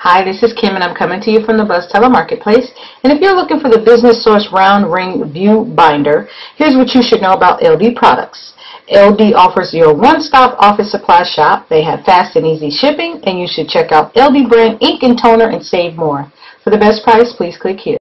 Hi, this is Kim and I'm coming to you from the Buzz Marketplace. And if you're looking for the Business Source Round Ring View Binder, here's what you should know about LD products. LD offers your one-stop office supply shop. They have fast and easy shipping and you should check out LD brand ink and toner and save more. For the best price, please click here.